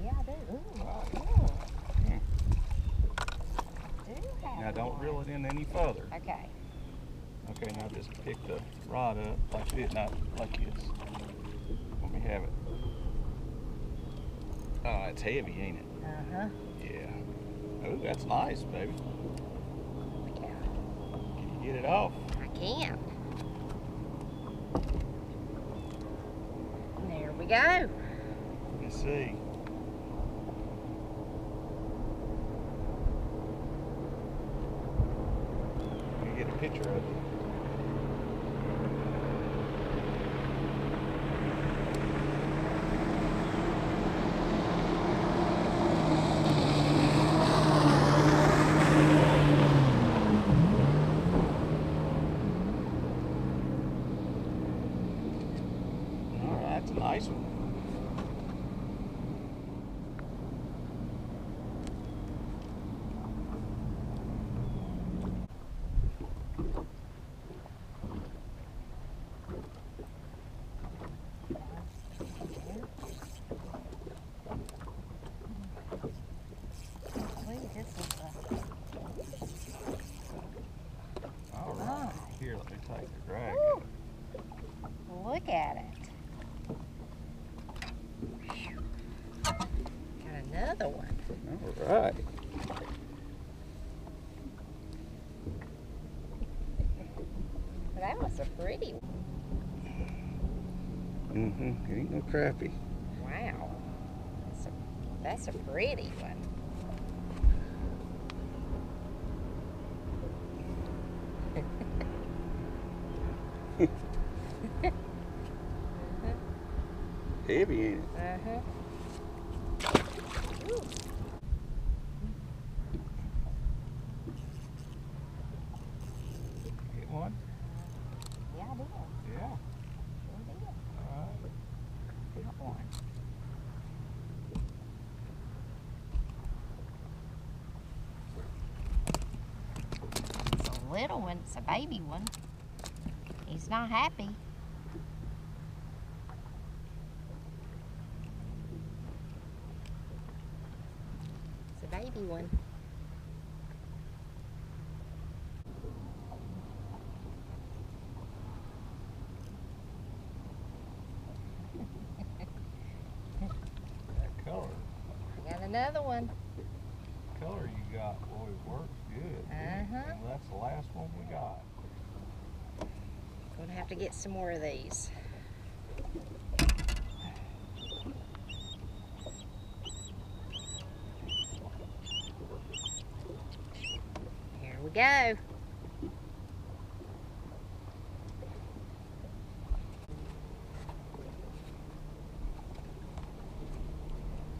do. Yeah, I do. Ooh. Right. Ooh. Do Now don't one. reel it in any further. Okay. Okay, now just pick the rod up like this, not like this. Let me have it. Oh, it's heavy, ain't it? Uh huh. Yeah. Oh, that's nice, baby. It. Can you get it off? I can. There we go. Let's see. Can you get a picture of it? All right, that's a nice one. Ooh, this is a All right. Right. Here, let me take the drag. Woo. Look at it. Got another one. All right. That was a pretty one. Mm-hmm. It ain't no crappie. Wow. That's a, that's a pretty one. Heavy, ain't it? Uh-huh. Ooh. Get one? Yeah, I did. Yeah. Sure did. All right. Got one. It's a little one. It's a baby one. He's not happy. It's a baby one. That color, Got another one. color you got, boy, works good. Uh-huh. Well, that's the last one we got. Gonna have to get some more of these. Here we go.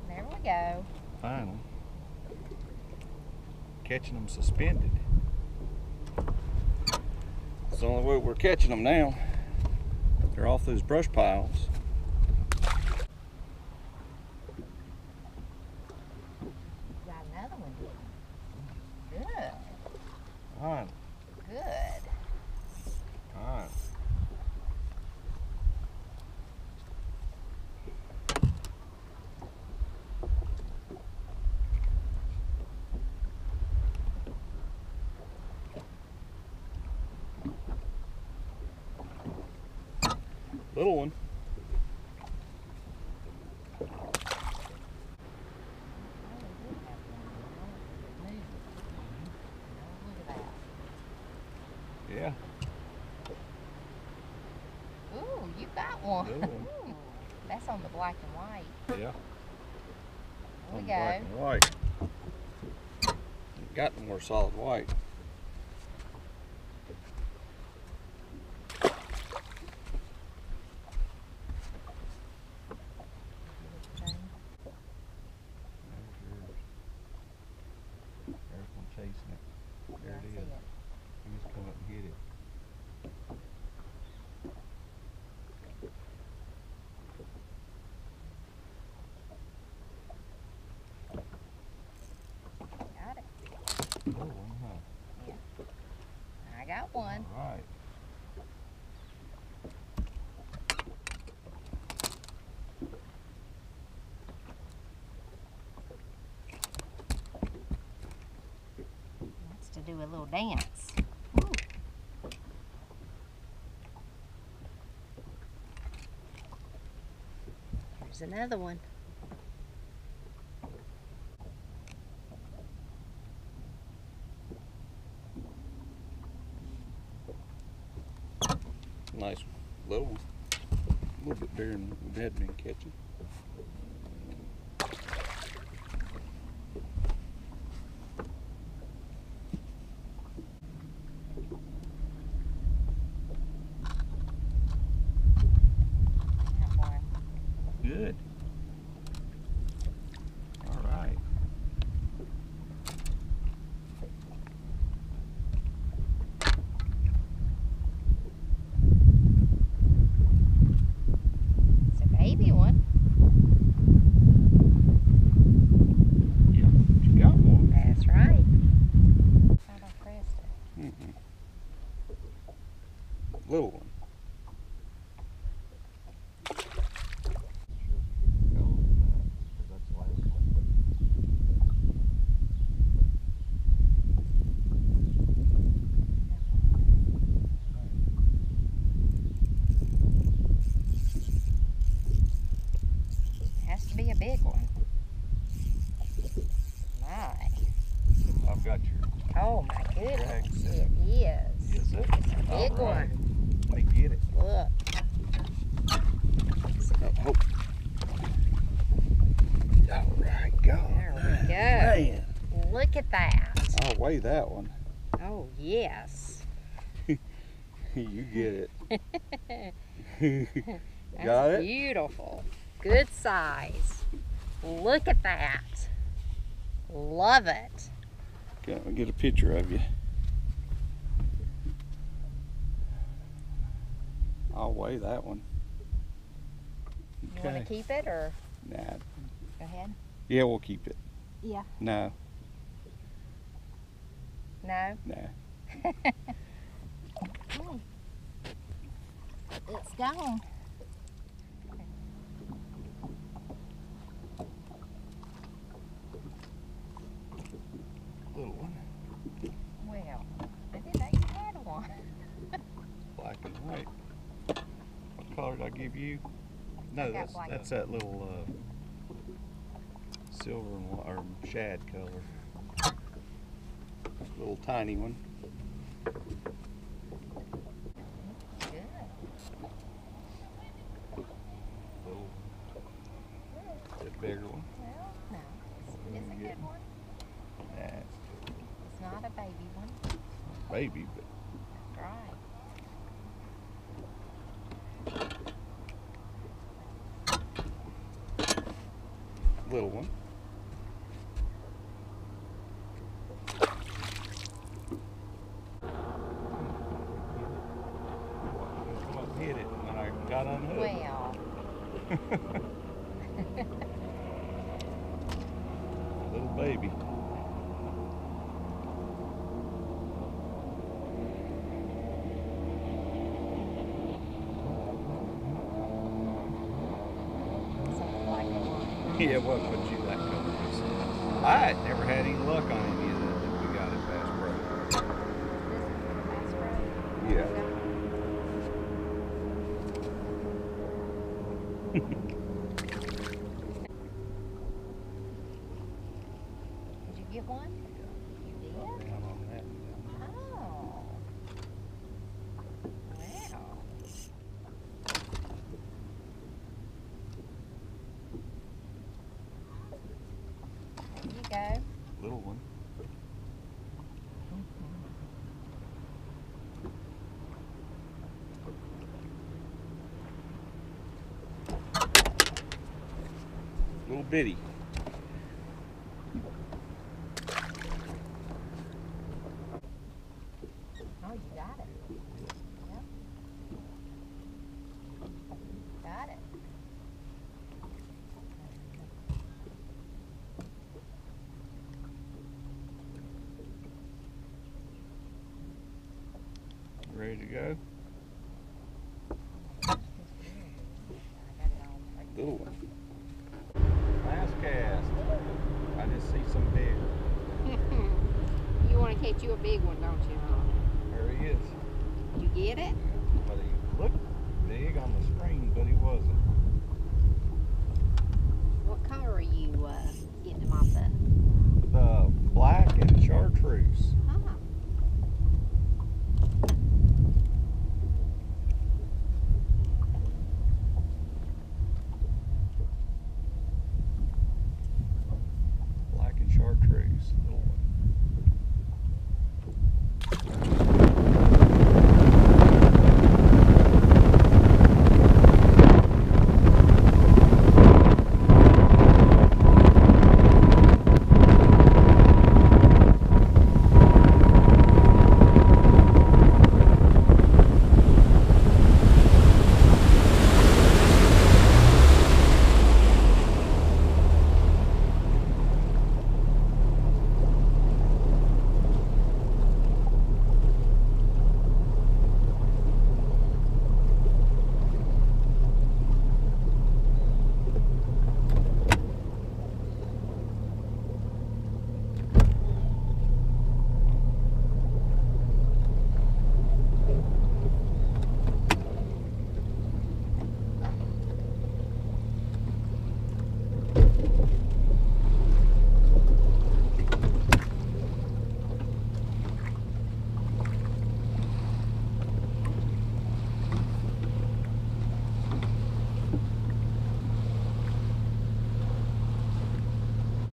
There we go. Finally. Catching them suspended. It's the only way we're catching them now. They're off those brush piles. Got another one. Good. Fine, Good. fine. Little one. Yeah, Ooh, you got one. One. Ooh, hmm, that's on the black and white. yeah. There we go. Black and white. Got more solid white. got one. All right. Wants to do a little dance. Ooh. Here's another one. Nice little one. A little bit bigger than we had been catching. That one. Good. All right. It's a baby one. Yeah, you got one. That's right. Thought I pressed it. Mm-mm. Little one. Has to be a big one. My. I've got your. Oh my goodness. It is. Yes, it. It's a big right. one. Let me get it. Look. Oh, oh. All right, go. There we go. Man, Look at that. I'll weigh that one. Oh yes. you get it. Got it? Beautiful. Good size. Look at that. Love it. Can I get a picture of you? I'll weigh that one. You want to keep it or Nah. go ahead? Yeah, we'll keep it. Yeah. No, No. nah. It's gone. Little one. Well, I didn't know you had one. Black and white. Did I give you? No, that's that's that little uh, silver and or shad color. Little tiny one. Good. Little. Bigger one. Well, no. It's, it's a good one. Nah, It's not a baby one. baby, but That's right. Little one. Come up and hit it when I got unhooked. Well, Little baby. something like a one. Yeah, what would you that color is? I had never had any luck on any of that that we got at Bass Pro. This one, Bass Pro. Yeah. Did you get one? You did? Down on that one down Oh. Wow. There you go. there. Little one. Little bitty. Oh, you got it. Yep. Got it. Ready to go?